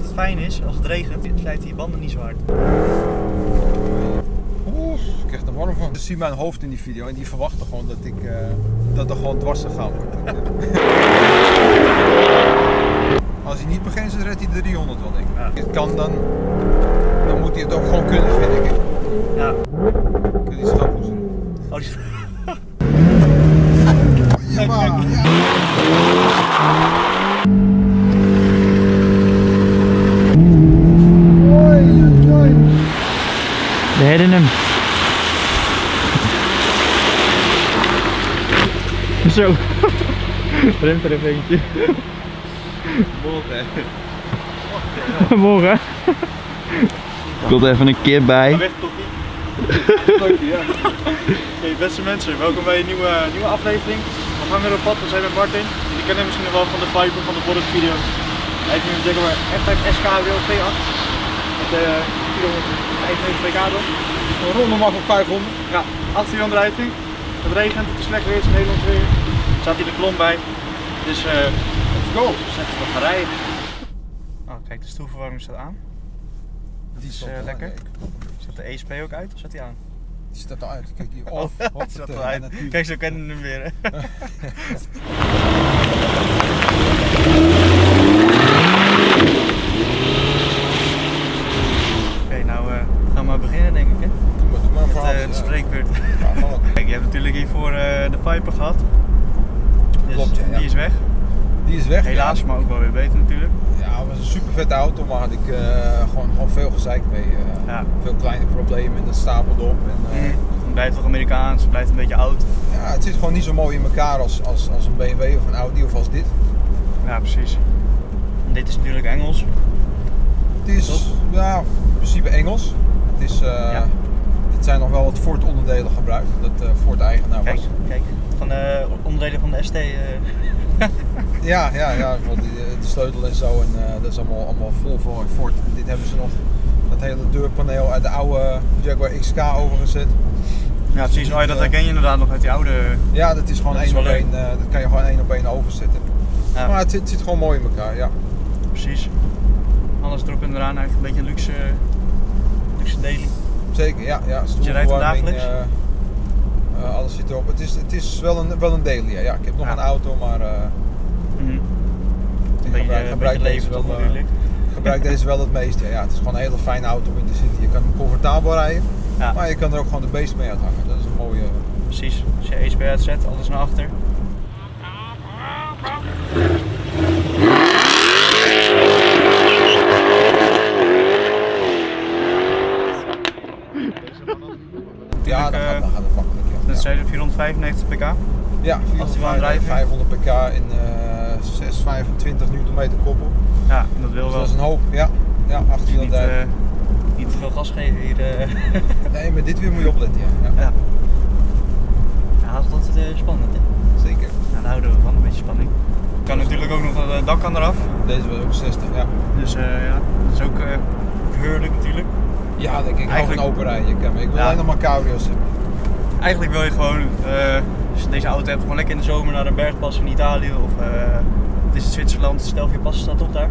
dat het fijn is, als het regent, slijt die banden niet zo hard. Oeh, ik krijg er warm van. Ze zien mijn hoofd in die video en die verwachten gewoon dat ik eh, dat er gewoon dwars gegaan wordt. Als hij niet begint, dan redt hij de 300 wel denk ik. Ja. Het kan dan, dan moet hij het ook gewoon kunnen vind ik. Ja. Kun je die schaphoes doen? Oh, die... Ja, maar, ja. We hadden hem. Zo. Remt er even eentje. Morgen. Morgen. Komt even een keer bij. Hey, beste mensen, welkom bij een nieuwe, nieuwe aflevering. We gaan weer op pad, we zijn met Martin. Jullie kennen hem misschien nog wel van de Viper van de vorige video. Hij heeft nu een Jaguar F-Type SK Rail 2.8 met uh, 495 pk. Een ronde mag op 500. Ja, 18 aandrijving. Het regent, het is slecht weer, het is Nederlands weer. Er staat hier de klomp bij. Dus eh let's go. Zeg, we gaan rijden. Oh, kijk, de stoelverwarming staat aan. Dat is eh, lekker. Zet de ESP ook uit of zet hij aan? Die staat eruit. Kijk hier. Oh, Of. het zat eruit. Kijk, zo kennen we hem weer. hè. Oké, nou eh, gaan we maar beginnen denk ik hè. Doe maar een Met verhaal. eh, de spreekbeurt. Ja, gewoon oké. Kijk, je hebt natuurlijk hiervoor eh, de Viper gehad. Dus Klopt, ja, ja. die is weg. Die is weg. Helaas, maar ook wel weer beter natuurlijk. Ja, het was een super vette auto, maar had ik eh, gewoon, gewoon veel gezeik mee. eh. Ja. Veel kleine problemen en dat stapelde op. En, eh, Het blijft toch Amerikaans, het blijft een beetje oud. ja, het zit gewoon niet zo mooi in elkaar als, als, als een BMW of een Audi of als dit. Ja, precies. En dit is natuurlijk Engels. Het is ja, in principe Engels. Het is, eh, Ja. Dit zijn nog wel wat Ford onderdelen gebruikt, dat eh Ford eigenaar Kijk, was. kijk. Van de onderdelen van de ST. Ja, ja, ja, want die, eh, de sleutel en zo en eh, dat is allemaal, allemaal vol voor Ford. En dit hebben ze nog, dat hele deurpaneel uit de oude Jaguar XK overgezet. ja, precies. Oh, ja, dat herken je inderdaad nog uit die oude. Ja, dat is gewoon één op één, eh, dat kan je gewoon één op één overzetten. Ja, Maar het zit, het zit gewoon mooi in elkaar, ja. precies. Alles erop en eraan, eigenlijk een beetje een luxe, luxe daily. Zeker, ja. ja je rijdt dagelijks? eh, alles zit erop. Het is, het is wel een, wel een daily, ja. ja. Ik heb nog Ja. een auto, maar eh, Mhm. ik Een beetje, gebruik, een gebruik beetje deze leven toch wel, eh, natuurlijk. gebruik deze wel het meest. Ja, ja, het is gewoon een hele fijne auto in de city. Je kan hem comfortabel rijden, Ja, maar je kan er ook gewoon de beest mee uithangen. Dat is een mooie... precies. Als je ESP uitzet, alles naar achter. Ja, dat eh, gaat, dat gaat het makkelijk. Ja. Dat zijn 495 pk. Ja, Als die wel aan 405, drijven. 500 pk in eh 625 Nm koppel. Ja, dat wil Dus wel. dat is een hoop. Ja, ja Dus achterwiel niet, eh, niet te veel gas geven hier. eh. Nee, maar dit weer moet je opletten. Ja, ja. ja. Ja, dat is altijd eh, spannend. Hè? zeker. Nou, daar houden we van, een beetje spanning. Kan natuurlijk ook nog het dak kan eraf. Deze was ook 60. Ja, Dus eh, ja, dat is ook eh heerlijk natuurlijk. ja denk ik. Ik hou van Eigenlijk- open rijden. Ik, wil Ja. alleen nog maar cabrio's hebben. Eigenlijk wil je gewoon, eh, als je deze auto hebt, gewoon lekker in de zomer naar een bergpas in Italië of eh, het Zwitserland. Stel je pas staat op daar.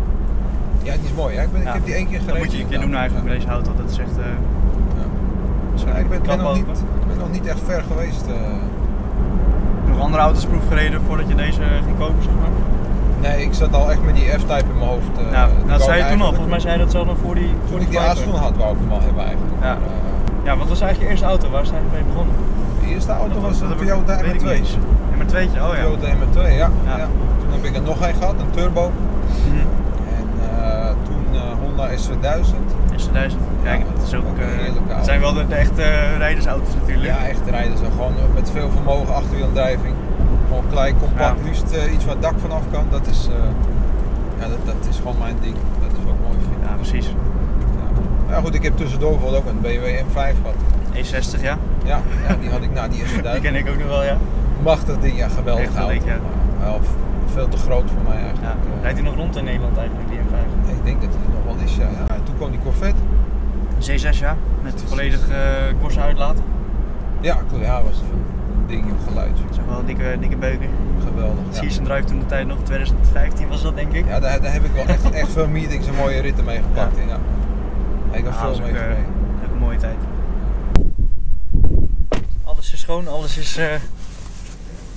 Ja, die is mooi. Hè? Ik, ben, Ja. ik heb die één keer gereden. Dat moet je een keer doen eigenlijk met deze auto. Dat is echt. eh Ja, ik ben, nog niet, ben nog niet echt ver geweest. eh. Nog andere auto's proef gereden voordat je deze ging kopen, zeg maar. Nee, ik zat al echt met die F-type in mijn hoofd. eh, ja, nou, dat zei je toen al. eigenlijk- Volgens mij zei je dat zelf nog voor die. voor Toen ik die. Aston had, wou ik hem al hebben eigenlijk. Ja. Eh, Ja, wat was eigenlijk je eerste auto? Waar is hij mee begonnen? de eerste auto was dat een Toyota weet ik M2. niet eens. Ja, maar tweetje, oh ja. Toyota M2, ja. Ja. ja. Toen heb ik er nog een gehad, een turbo. Mhm. En eh, toen eh, Honda S2000. S1000. Kijk, Ja, dat is ook. ook een eh, dat zijn wel de, de echte rijdersauto's natuurlijk. Ja, echt rijden ze gewoon met veel vermogen, achterwielaandrijving. Gewoon klein, compact, Ja. liefst iets waar dak vanaf kan. Dat is, ja, dat, dat is gewoon mijn ding. Dat is ik mooi vind. Ja, precies. Ja. Goed, ik heb tussendoor bijvoorbeeld ook een BMW M5 gehad. E60, ja. Ja, ja die had ik na die Die S2000. ken ik ook nog wel, ja. Machtig ding, ja, geweldig Echt ja. V- veel te groot voor mij eigenlijk. ja. Rijdt hij nog rond in Nederland eigenlijk, die M5? ik denk dat hij nog wel is, ja. ja. Toen kwam die Corvette. C6, ja. Met volledig eh Corsa uitlaat. Ja, klopt, ja, was, ding, joh, geluid. Dat ook wel een dikke, dikke beuken. Geweldig. Ja. Season Drive toen de tijd nog, 2015 was dat denk ik. Ja, daar, daar heb ik wel echt, echt veel meetings en mooie ritten mee gepakt. Ja. Ik heb Ja, veel mee ook, eh, een mooie tijd. Alles is schoon, alles is eh,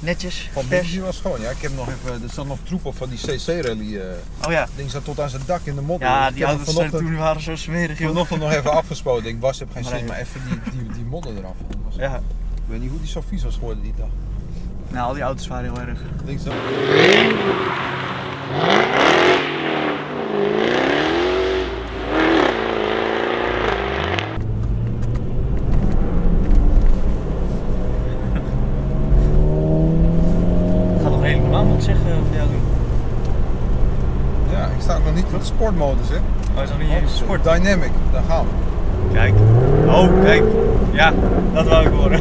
netjes, Van was gewoon, ja. Ik heb nog even, er zat nog troep op van die CC-rally. eh Oh ja, ding zat tot aan zijn dak in de modder. ja ik die heb auto's zijn toen waren zo smerig joh. vanochtend nog even afgespoten. Ik was, heb geen zin, maar even die, die, die modder eraf. Was- Ja, Ik weet niet hoe die zo vies was geworden die dag. nou al die auto's waren heel erg. Links dan. Het gaat nog redelijk normaal moet ik zeggen voor jou doen. Ja, ik sta ook nog niet in de sportmodus, hè. Oh, is dat niet eens sport? Dynamic, daar gaan we. Kijk. Oh, kijk. Ja, dat wou ik horen.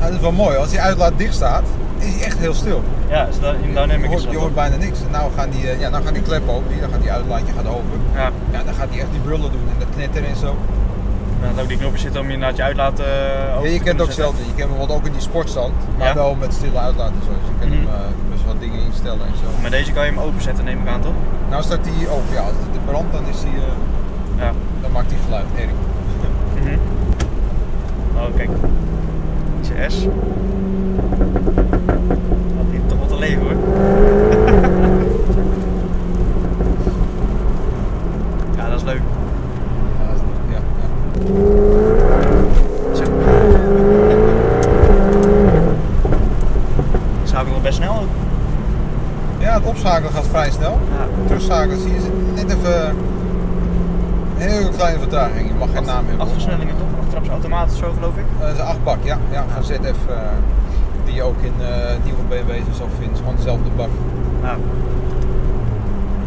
Ja, dat is wel mooi, als die uitlaat dicht staat, is hij echt heel stil. Ja, is dat, in Je Dynamic hoort, dat je bijna niks. En nou gaan die, eh, ja, nou gaan die kleppen open, dan gaat die uitlaatje gaat open. Ja, Ja, dan gaat hij echt die brullen doen en dat knetteren en zo. dan had ook die knopjes zitten om je inderdaad je uitlaat Ja, open je te kent ook zelf, je kent bijvoorbeeld ook in die sportstand, maar Ja. wel met stille uitlaat en zo. Dus je hem Mhm. eh, best wel dingen instellen en zo. Maar deze kan je hem openzetten neem ik aan toch? Nou staat die open, ja, als het brandt dan is die, Ja. dan maakt hij geluid, herrie. Mhm. Oh, kijk. CS. Had hij toch wel te leven hoor. ja, dat is leuk. Ja, dat is- ja, ja. Zo. Ik nog best snel ook. ja, het opschakelen gaat vrij snel. Ja. Terugschakelen zie je net even een heel kleine vertraging. Je mag geen naam hebben. Versnellingen toch? Automatisch zo geloof ik. Eh, Dat is een achtbak, ja, ja van ZF. eh, die je ook in eh, nieuwe BMW's en zo vindt. Gewoon dezelfde bak. Ja.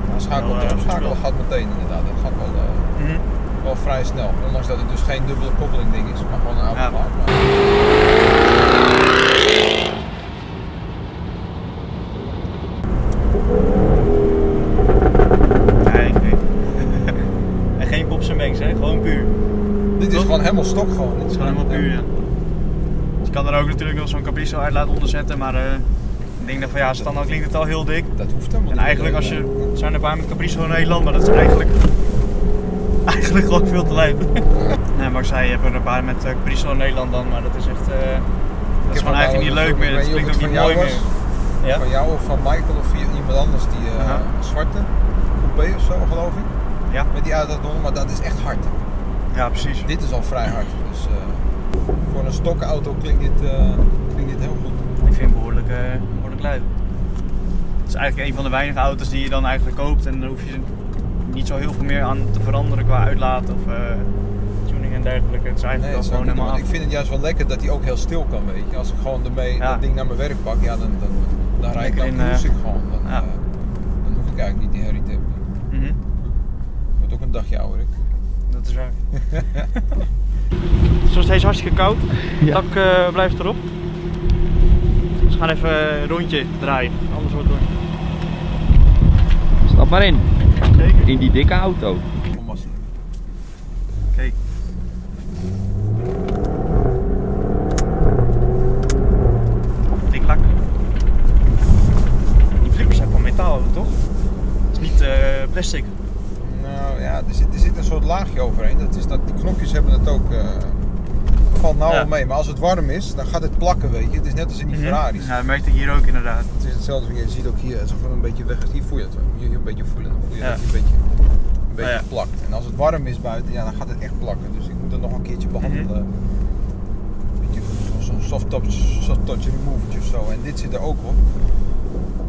Nou, schakelen, Wel, opschakelen goed gaat meteen inderdaad. Dat gaat wel, eh, Mhm. wel vrij snel. Ondanks dat het dus geen dubbele koppeling ding is, maar gewoon een Ja. automaat. Maar- Kijk, kijk. en geen pops en banks hè, gewoon puur. Dit is Toch? gewoon helemaal stok gewoon. Het is gewoon helemaal puur ja. Dus je kan er ook natuurlijk nog zo'n capriccio uit laten onderzetten, maar eh, ik denk dat van ja, standaard klinkt het al heel dik. Dat hoeft helemaal En eigenlijk als je, er zijn er een paar met capriccio in Nederland, maar dat is eigenlijk, eigenlijk gewoon veel te lijp. nee, maar ik zei, je hebt er een paar met eh, capriccio in Nederland dan, maar dat is echt, eh, dat is gewoon eigenlijk niet leuk meer. Het klinkt ook niet mooi meer. Ja? Van jou of van Michael of iemand anders die zwarte coupé of zo geloof ik. Ja? Met die onder, maar dat is echt hard. Ja, precies. Dit is al vrij hard. Dus eh, voor een stokauto klinkt dit, eh, klinkt dit heel goed. Ik vind het behoorlijk, eh, behoorlijk luid. Het is eigenlijk een van de weinige auto's die je dan eigenlijk koopt en daar hoef je niet zo heel veel meer aan te veranderen qua uitlaat of tuning en dergelijke. Het is eigenlijk Nee, gewoon helemaal af. ik vind het juist wel lekker dat hij ook heel stil kan, weet je. Als ik gewoon ermee Ja. dat ding naar mijn werk pak, ja, dan, dan, dan rijd ik dan cruise ik gewoon. Dan, ja. dan hoef ik eigenlijk niet die herrie te hebben. Mhm, Wordt ook een dagje ouder, ik. Is waar. Het is nog steeds hartstikke koud. Het Ja. dak eh, blijft erop. Dus we gaan even een rondje draaien. Anders wordt het rondje. Stap maar in. Zeker. In die dikke auto. Kom maar zien. Kijk. Dik lak. Die flippers zijn van metaal, toch? Het is niet eh, plastic. Nou ja, er zit, er zit een soort laagje overheen. Dat is dat, die knopjes hebben het ook. eh valt nou Ja. wel mee. Maar als het warm is, dan gaat het plakken, weet je. Het is net als in die Mhm. Ferraris. Ja, dat merkte ik hier ook inderdaad. Het is hetzelfde. Je ziet ook hier, alsof het een beetje weg is. Hier voel je het. wel. Hier, hier een beetje voelen. Dan voel je Ja. dat hij een beetje, een beetje plakt. En als het warm is buiten, ja, dan gaat het echt plakken. Dus ik moet het nog een keertje behandelen. Mhm. Beetje zo- Zo'n soft touch, soft touch removertje of zo. En dit zit er ook op.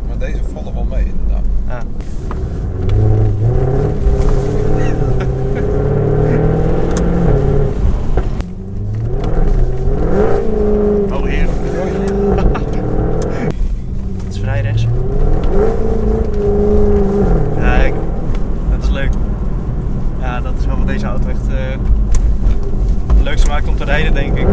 Maar deze vallen wel mee, inderdaad. Ja. Oh, heerlijk. Het is vrij rechts. Kijk, dat is leuk. Ja, dat is wel wat deze auto echt eh, het leukste maakt om te rijden, denk ik.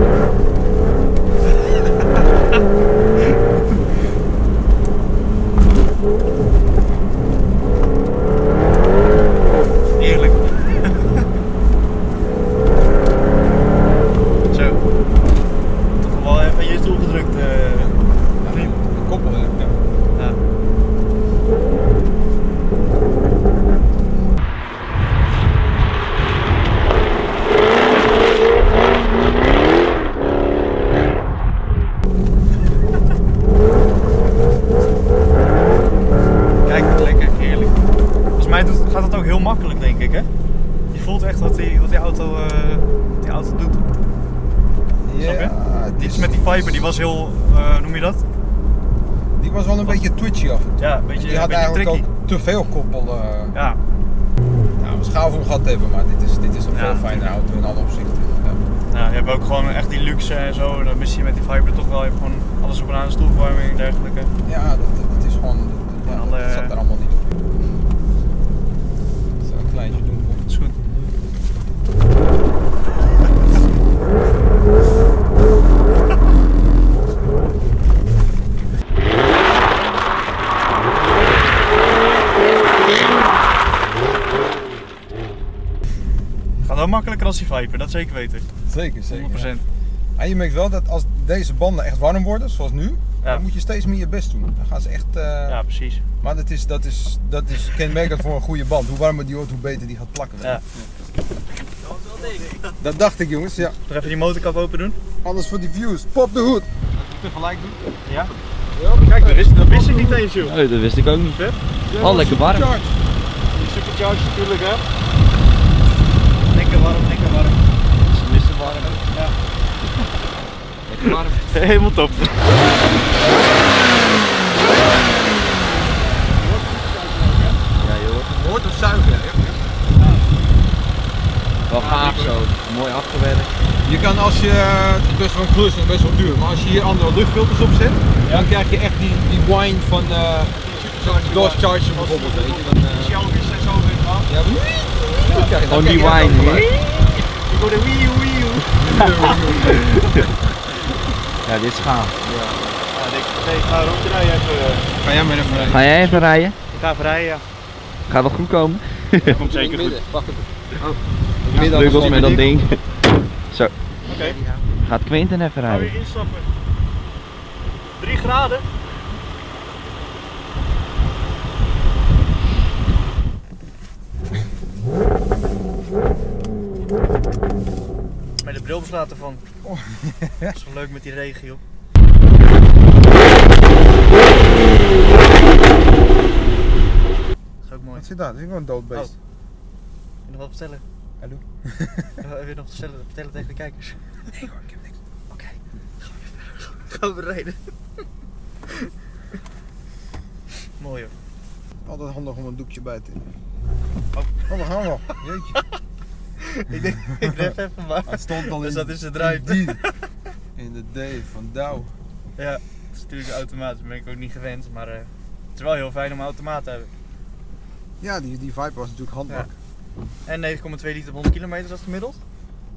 Viper die was heel, eh, hoe noem je dat? Die was wel een beetje twitchy af en toe. Ja, een beetje, Die had een beetje eigenlijk tricky. ook te veel koppel. eh Ja, ja, was gaaf om gehad te hebben, maar dit is, dit is een veel fijnere auto in alle opzichten. Ja. nou, je hebt ook gewoon echt die luxe en zo. En dan mis je met die Viper toch wel. Je hebt gewoon alles op en aan, stoelverwarming en dergelijke. Ja, dat, dat is gewoon. Dat, ja, En alle- dat zat er allemaal niet op. Ik zal een kleintje doen. Dat is goed. Dat zeker weten. Zeker, zeker. 100%. ja. En je merkt wel dat als deze banden echt warm worden, zoals nu, Ja. dan moet je steeds meer je best doen. Dan gaan ze echt. eh, Ja, precies. Maar dat is, dat, is, dat is kenmerkend voor een goede band. Hoe warmer die wordt, hoe beter die gaat plakken. Ja. Dat dacht ik jongens, ja. Nog even die motorkap open doen. Alles voor die views. Pop de hoed. Tegelijk doen. Ja. Kijk, dat wist, dat wist ik niet eens, joh. Oh, dat wist ik ook niet. Vet. Al lekker warm. Die supercharge natuurlijk, hè. Lekker warm, lekker warm. Tenminste warm. Ja. Lekker warm. Helemaal top. Ja, je hoort of zuigen. hè? Wel gaaf zo. Mooi afgewerkt. Je kan als je, het is best wel een klus en best wel duur, maar als je hier andere luchtfilters op zet, dan krijg je echt die, die whine van uh, Dodge Charger bijvoorbeeld. Weet je, dan, eh, gaat. ja, dan krijg je- dan Gewoon die wine. Ik hoor de wii wii Ja, dit is gaaf. Ja, ik nee, ik ga een rondje rijden even. Ga jij maar even rijden. Ga jij even rijden? Ik ga even rijden, ja. Gaat wel goed komen. Komt zeker goed. Wacht even. Ja, Lukkels met dat ding. Zo. Oké, Gaat Quinten even ga rijden. weer instappen. 3 graden. Met de bril beslaat ervan. Oh. Dat is wel leuk met die regen, joh. Dat is ook mooi. Wat zit daar? Dat is gewoon een doodbeest. Wil je nog wat vertellen? Hallo? Wil je nog vertellen, vertellen tegen de kijkers? Nee hoor, ik heb niks. Oké, gaan we verder. Gaan we rijden. Mooi hoor. Altijd handig om een doekje bij te Oh. Oh, daar gaan we. Jeetje. ik denk, ik ref even maar. Het stond al in Dus dat is de drive. in die- In de D van Douw. Ja, het is natuurlijk een automaat, dat ben ik ook niet gewend. Maar eh, het is wel heel fijn om een automaat te hebben. Ja, die, die Viper was natuurlijk handbak. En 9,2 liter op 100 kilometer, dat is gemiddeld.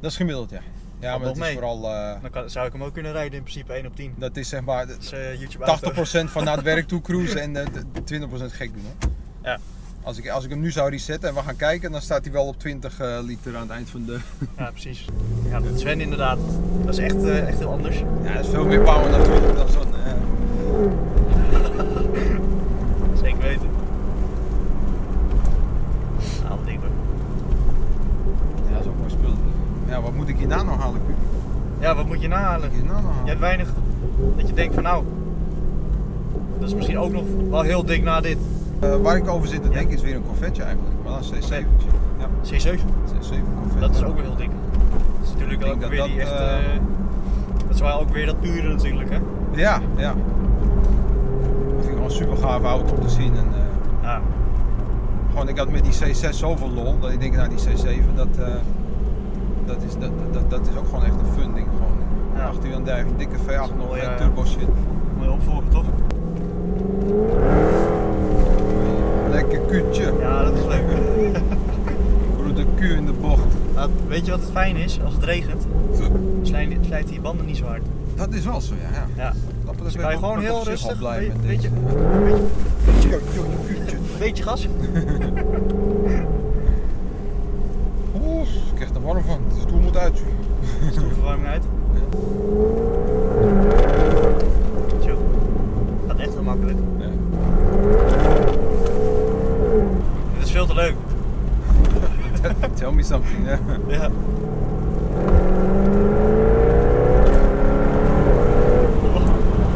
Dat is gemiddeld, ja. Ja, maar het nog is vooral... eh, Dan kan, zou ik hem ook kunnen rijden in principe 1 op 10. dat is zeg maar Dat is eh, YouTube auto. 80% van naar het werk toe cruisen en eh, de 20% gek doen. Hoor. Ja. Als ik, als ik hem nu zou resetten en we gaan kijken, dan staat hij wel op 20 eh, liter aan het eind van de... Ja, precies. Ja, dat Sven inderdaad. Dat is echt, eh, echt heel anders. Ja, dat is veel meer power natuurlijk dan zo'n... eh, Zeker weten. Nou, hoor. Ja, dat is ook mooi spul. Ja, wat moet ik hierna nog halen? Ja, wat moet je nahalen? moet nog halen? Je hebt weinig dat je denkt van nou, dat is misschien ook nog wel heel dik na dit. Eh, waar ik over zit te denken is weer een Corvette eigenlijk, maar dan een C7. Ja, C7, C7 Corvette. dat is ook wel heel dik. Dat is natuurlijk ook dat weer die dat, echt, eh, dat is wel ook weer dat pure natuurlijk hè. Ja, ja. Dat vind ik gewoon een super gaaf auto om te zien. En, eh, Ja, gewoon, ik had met die C6 zoveel lol dat ik denk, nou die C7, dat, eh, dat, is, dat, dat, dat is ook gewoon echt een fun ding. Gewoon. Ja. Achterwielaandrijving, dikke V8 nog, mooi, eh, turbo shit. mooie opvolger toch? Ja, dat is leuk. Broer de Q in de bocht. Nou, weet je wat het fijn is? Als het regent, slijt, slijt die banden niet zo hard. Dat is wel zo, ja. ja. Ja. Dat, Dus kan je gewoon heel rustig, blij weet- met weet deze. je- Ja. Kuutje, kuutje. Beetje gas. Oeh, ik krijg er warm van. De stoel moet uit. joh. Stoelverwarming uit. Zo. Gaat echt heel makkelijk. Ja. Dit is veel te leuk. Tell me something. Ja.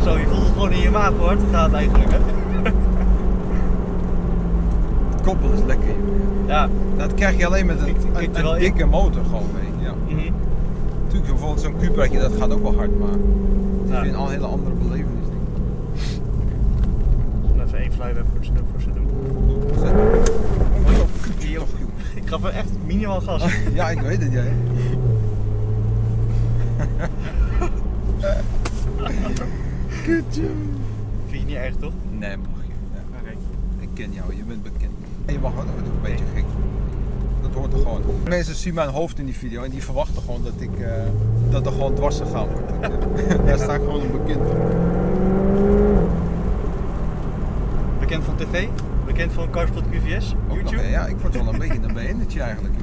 Zo, je voelt het gewoon in je maag hoor, het gaat eigenlijk hè. Het koppel is lekker. Ja. Dat krijg je alleen met een, dikke motor gewoon mee. Ja. Mhm. Natuurlijk, bijvoorbeeld zo'n Cupraatje, dat gaat ook wel hard, maar het is Ja. weer een hele andere belevenis. denk ik. Even één fly voor ze, voor ze doen. Zet- Oh, joh, kut, Joh. Ik gaf er echt minimaal gas. Ja, ik weet het, jij. Kut, joh. Vind je niet erg toch? Nee, mag je. Oké. Ik ken jou, je bent bekend. En je mag ook nog een beetje gek. Dat hoort er gewoon. Mensen zien mijn hoofd in die video en die verwachten gewoon dat ik eh, dat er gewoon dwars gegaan wordt. Daar sta ik gewoon een bekend. Bekend van tv? Bekend van Carspot QVS? Ook nog, YouTube? ja, ik word wel een beetje een BN'tje eigenlijk.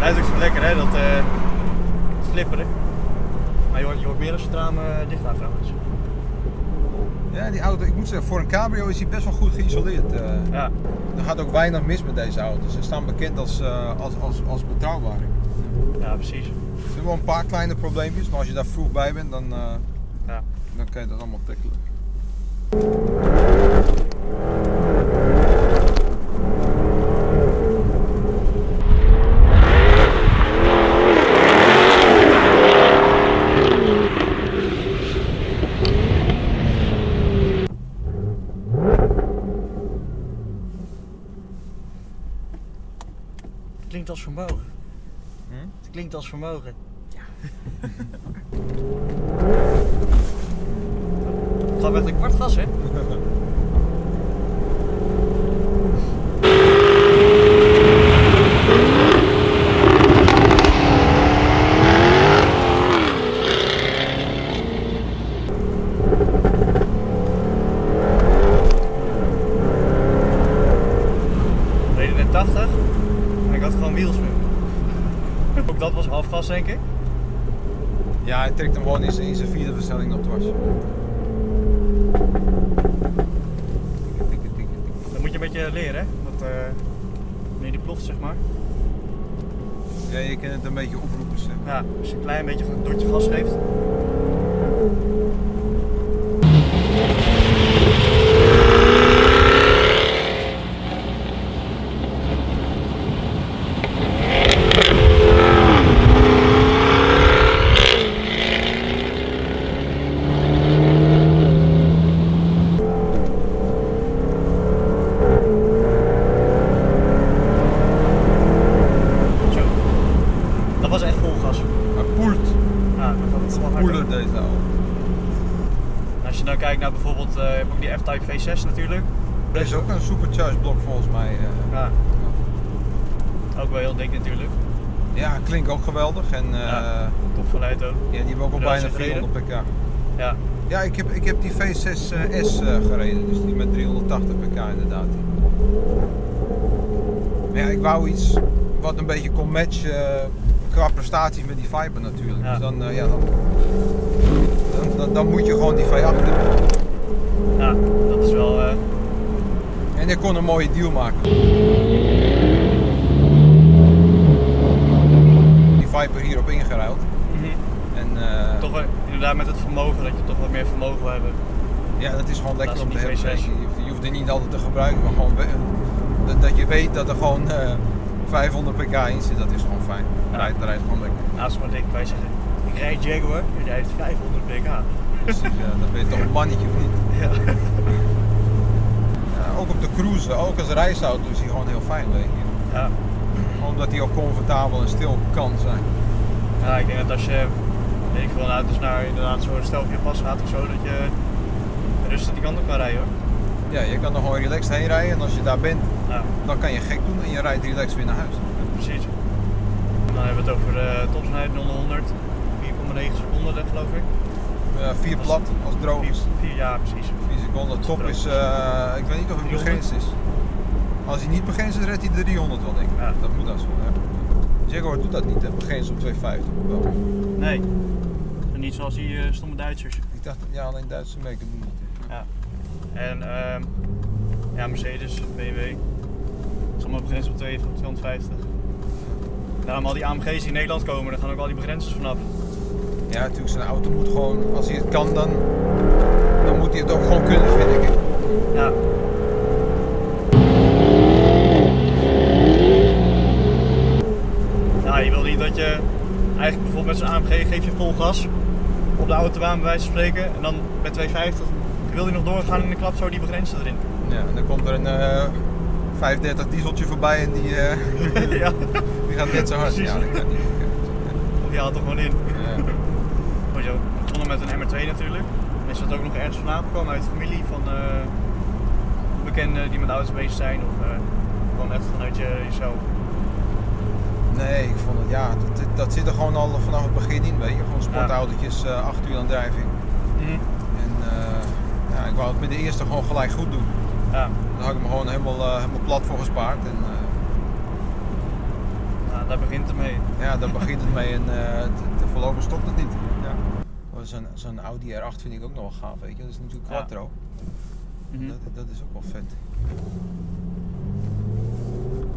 Hij is ook zo lekker hè, dat eh flipperen. Maar je hoort, je hoort meer als je het raam eh, dicht gaat trouwens. Ja, die auto, ik moet zeggen, voor een cabrio is hij best wel goed geïsoleerd. eh. Ja, er gaat ook weinig mis met deze auto's. Ze staan bekend als, als, als, als betrouwbaar. ja precies. Er zijn wel een paar kleine probleempjes, maar als je daar vroeg bij bent, dan, eh, Ja. dan kan je dat allemaal tackelen. Klinkt als vermogen. Als vermogen. Ja. Het gaat met een kwart gas hè? Reden in 80 en ik had gewoon wielsprung. Ook dat was half gas denk ik. Ja, hij trekt hem gewoon in zijn, in zijn vierde versnelling op dwars. Dat moet je een beetje leren hè. Dat, eh wanneer die ploft zeg maar. Ja, je kan het een beetje oproepen. Zeg. Ja, als je een klein beetje een dotje gas geeft. Zo. Dat was echt vol gas. Hij poelt. Ja, dat gaat wel hard. Poeler deze auto. En Als je dan kijkt naar bijvoorbeeld, eh, ook die F-Type V6 natuurlijk. Deze is ook een supercharged blok volgens mij. eh. Ja. Ook wel heel dik natuurlijk. Ja, klinkt ook geweldig. En eh, Ja. ja. Top geluid ook. die hebben ook al Ja, bijna zit gereden. 400 pk. Ja. Ja, ik heb, ik heb die V6S eh, gereden, dus die met 380 pk inderdaad. Maar ja, ik wou iets wat een beetje kon matchen eh, qua prestaties met die Viper natuurlijk. Ja. Dus dan, eh, ja, dan, dan, moet je gewoon die V8 hebben. ja, dat is wel. eh, En ik kon een mooie deal maken. Die Viper hierop ingeruild. En eh, toch wel, inderdaad met het vermogen dat je toch wat meer vermogen wil hebben. ja, dat is gewoon lekker om te hebben. V6. Je hoeft, het niet altijd te gebruiken, maar gewoon dat, dat je weet dat er gewoon eh, 500 pk in zit, dat is gewoon fijn. Ja. Rijdt, rijdt gewoon lekker. Naast wat ik wij zeggen, ik rijd Jaguar en jij heeft 500 pk. Precies, ja, dan ben je toch een mannetje of niet? Ja. Ja, ook op de cruise, ook als reisauto is hij gewoon heel fijn, weet je. Ja. Omdat hij ook comfortabel en stil kan zijn. ja, ik denk dat als je, weet ik veel, nou, dus naar inderdaad zo'n stelpje pas gaat of zo, dat je rustig die kant op kan rijden hoor. Ja, je kan er gewoon relaxed heen rijden en als je daar bent, Ja, dan kan je gek doen en je rijdt relaxed weer naar huis. precies. Dan hebben we het over de topsnelheid 0 naar 100, 4,9 seconden denk, geloof ik. Eh, vier plat als het droog is. 4, ja, precies. 4 seconden. Top is, eh, ik weet niet of hij 300. begrensd is. Als hij niet begrensd is, redt hij de 300 wel denk ik. Ja. Dat moet dat zo. Ja. Jaguar doet dat niet, hè? begrensd op 250 wel. Nee. En niet zoals die eh, stomme Duitsers. Ik dacht, ja alleen Duitse merken doen niet. Ja. En ehm ja, Mercedes, BMW. Dat is allemaal begrensd op 2 250. Daarom al die AMG's die in Nederland komen, daar gaan ook al die begrenzers vanaf. Ja, natuurlijk, zijn auto moet gewoon, als hij het kan, dan, dan moet hij het ook gewoon kunnen, vind ik. Ja. Ja, je wil niet dat je eigenlijk bijvoorbeeld met zo'n AMG geef je vol gas op de autobaan bij wijze van spreken en dan met 250 wil je nog doorgaan in de klap zo die begrenzen erin. Ja, en dan komt er een eh 530 dieseltje voorbij en die, eh, ja, die gaat net zo hard. Precies. Ja, dat kan niet. die haalt er gewoon in. Ja. Weet je wel, we begonnen met een MR2 natuurlijk. Is dat ook nog ergens vandaan gekomen uit de familie van eh, bekenden die met auto's bezig zijn of eh, gewoon echt vanuit je, jezelf? Nee, ik vond het, ja, dat, dat- zit er gewoon al vanaf het begin in, weet je. Gewoon sportautootjes, eh 8 uur aan drijving. En eh, ja, ik wou het met de eerste gewoon gelijk goed doen. Ja, Daar had ik me gewoon helemaal, helemaal plat voor gespaard. En nou, daar begint het mee. ja, daar begint het mee en voorlopig stopt het niet. Ja. Zo'n zo'n Audi R8 vind ik ook nog wel gaaf, weet je. Dat is natuurlijk Ja. quattro. Mhm. Dat, dat is ook wel vet.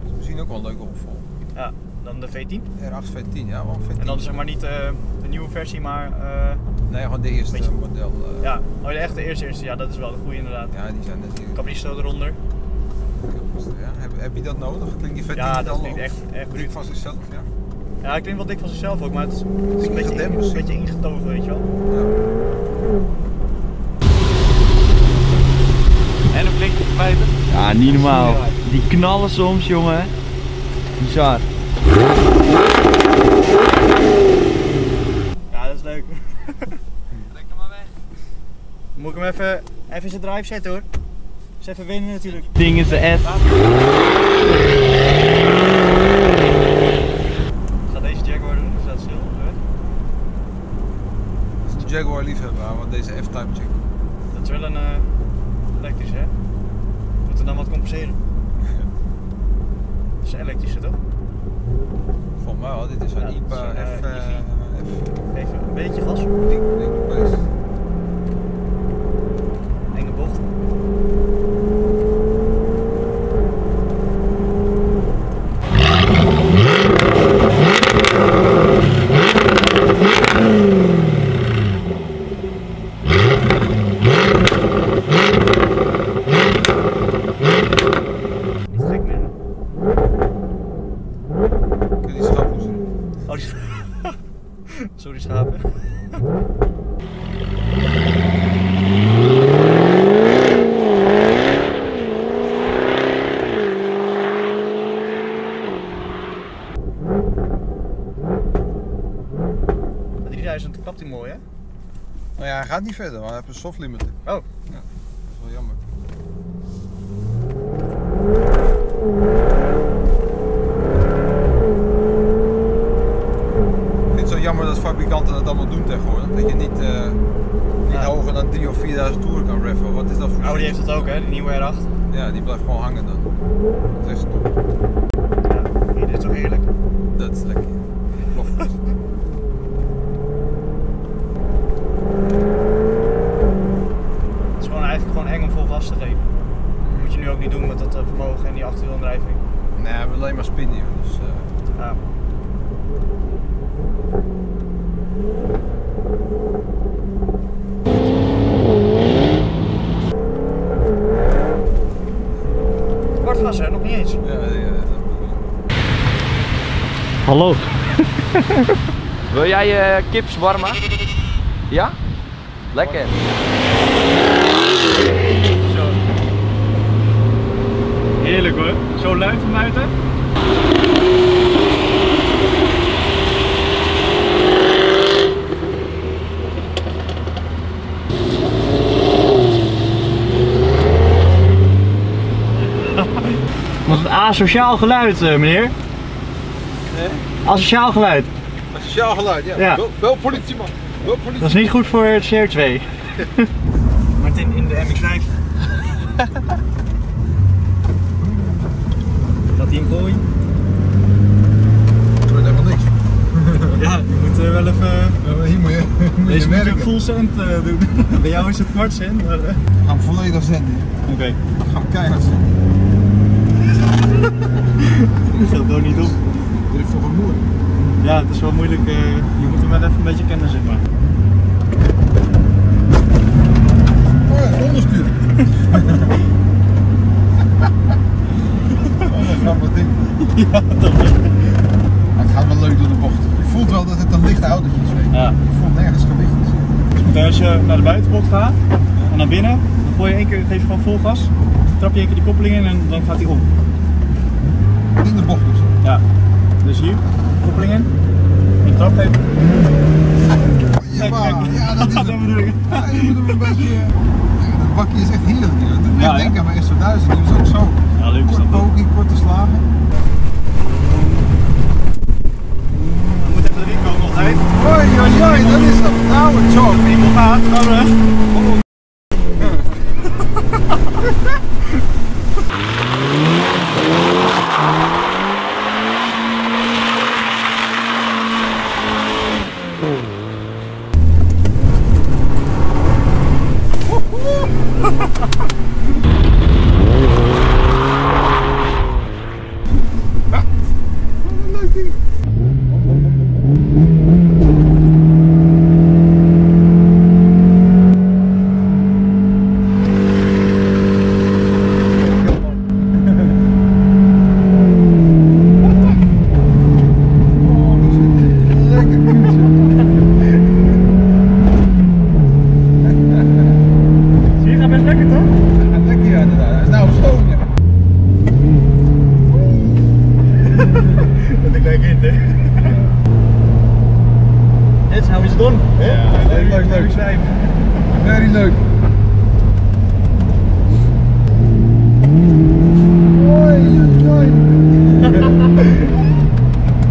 Dat is misschien ook wel een leuke opvolger. Ja, dan de V10. R8 V10, ja, wel een V10. En dan zeg maar niet eh, de nieuwe versie, maar eh, Nee, gewoon de eerste Beetje- model. eh, ja, oh, de echte eerste, eerste. Ja, dat is wel de goede inderdaad. ja, die zijn natuurlijk. Capristo eronder. Ja, heb, heb je dat nodig? Klinkt die V10 Ja, dat klinkt echt, echt bruut. van zichzelf, ja. Ja, ik klinkt wel dik van zichzelf ook, maar het is, het is een, beetje, een beetje ingetogen, weet je wel. ja. En hoe klinkt het buiten? Ja, niet normaal. Die knallen soms, jongen. Bizar. Ja, dat is leuk. Trek hem maar weg. Moet ik hem even, even in zijn drive zetten hoor. Is even winnen natuurlijk. Ding is de S. Gaat deze Jaguar doen? Is dat stil? Hè? Dat is een Jaguar liefhebber, want deze F-Type chick. Dat is wel een eh elektrische hè? Moeten we dan wat compenseren? Dat is een elektrische toch? Volgens mij wel, dit is een Ja, IPA zo'n, eh, F... eh, F Even een beetje gas. ding, ding, base. Enge bocht. Niet gek meer. Kun je die schaphoes zien? Oh, die... Sorry schapen. De 3000 klapt hij mooi hè? Nou ja, hij gaat niet verder, want hij heeft een soft limiter. Oh, Dat is wel jammer. Ik vind het zo jammer dat fabrikanten dat allemaal doen tegenwoordig. Dat je niet, eh, niet Ja. hoger dan 3 of 4000 toeren kan reffen. Wat is dat voor Audi shit? heeft dat ook hè, de nieuwe R8. Ja, die blijft gewoon hangen dan. Dat is echt stom. Ja, dit is toch heerlijk? Dat is lekker. Plof. Het is gewoon eigenlijk gewoon eng om vol gas te geven. Doen met dat eh, vermogen en die achterwielaandrijving. Nee, we hebben alleen maar spinnen hier. Dus, eh, Ja. Kwart gas hè, nog niet eens. ja, ja, dat bedoel ik. Hallo. Wil jij je kip zwarmen? Ja? Lekker. Heerlijk hoor. Zo luid van buiten. Wat een asociaal geluid, eh, meneer. Asociaal geluid. Sociaal geluid, ja. Ja. Wel, wel politie man. Wel politie. Dat is niet goed voor het CO2. Martin in de MX-5. Gaat hij hem gooien? Dat wordt helemaal niks. Ja, je moet eh, wel even. Ja, hier moet je, moet Deze je moet full cent eh, doen. Bij jou is het kwart cent, maar. eh, We gaan volledig zenden. Oké, We gaan keihard zenden. dat gaat gewoon niet op. Dit is voor een moer. Ja, het is wel moeilijk. eh, je moet hem wel even een beetje kennen, zeg maar. Oh ja, onderstuur. Dat grappig ding. Ja, toch. Hij gaat wel leuk door de bocht. Je voelt wel dat het een lichte autootje is. Weet je. Ja. Je voelt nergens gewicht. Dus als je naar de buitenbocht gaat en naar binnen, dan gooi je één keer, geef je gewoon vol gas. Dan trap je één keer die koppeling in en dan gaat hij om. In de bocht dus. Ja. Dus hier, koppeling in. En trap even. Ja, dat is dat het. Ja, je moet hem een beetje... Dat bakje is echt heerlijk. Ja. Ja, ja, hè? denken aan mijn S2000. Die was ook zo. Ja, leuk is Kort poging, korte slagen. Je moet even erin komen altijd. Hoi, hoi, hoi, dat is. Nou, het zo. Iemand gaat, gaan we. Leuk ding. Oh, dat is een lekker dingetje. Zie je, gaat best lekker toch? Hij gaat lekker ja, inderdaad. Hij is nou op stoom, ja. Dat ik leuk in, hè? That's how it's done. Ja, leuk, leuk, leuk. zijn. Very leuk. Hoi, hoi.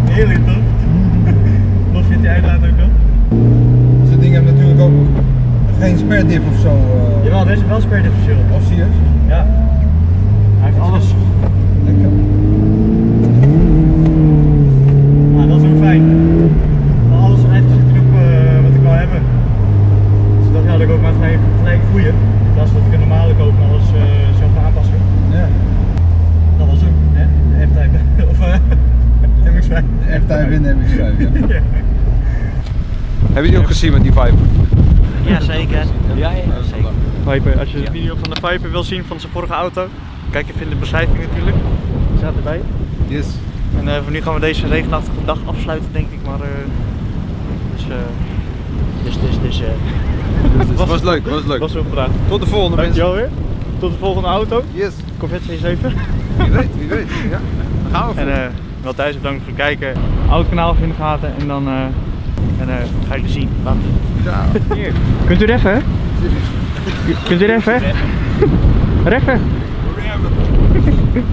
Heerlijk toch? Nog vindt hij uitlaat ook wel? Zo'n ding heeft natuurlijk ook geen sperdiff of zo. eh. Jawel, deze is wel sperdifferentieel. Of serieus? Ja. Hij heeft alles. Lekker. Ah, dat is ook fijn. Maar alles zit erop eh wat ik wil hebben. Dus ik dacht, ja, dat ik ook maar gelijk, gelijk goeie. In plaats van dat ik een normale koop en alles eh, zelf ga aanpassen. Ja. Dat was hè? De F-Type. of eh MX-5. De F-Type in de MX-5, ja. Ja. Heb je die ook gezien met die Viper? Ja, zeker. Ja, ja, zeker. Viper, als je de video van de Viper wil zien van zijn vorige auto, kijk even in de beschrijving natuurlijk. Die staat erbij. Yes. En eh, voor nu gaan we deze regenachtige dag afsluiten, denk ik. Maar, eh, dus, eh, Dus, dus, dus, eh, Was, was leuk, was leuk. was wel praat. Tot de volgende mensen. Dankjewel weer. Tot de volgende auto. Yes. Corvette C7. Wie weet, wie weet. Ja. Dan gaan we En voor. eh wel thuis bedankt voor het kijken. Oud kanaal in de gaten en dan eh, en, eh, ga je er zien. Later. Ciao. Hier. Kunt u reffen? hè? Kunt u reffen? Reffen? Yeah.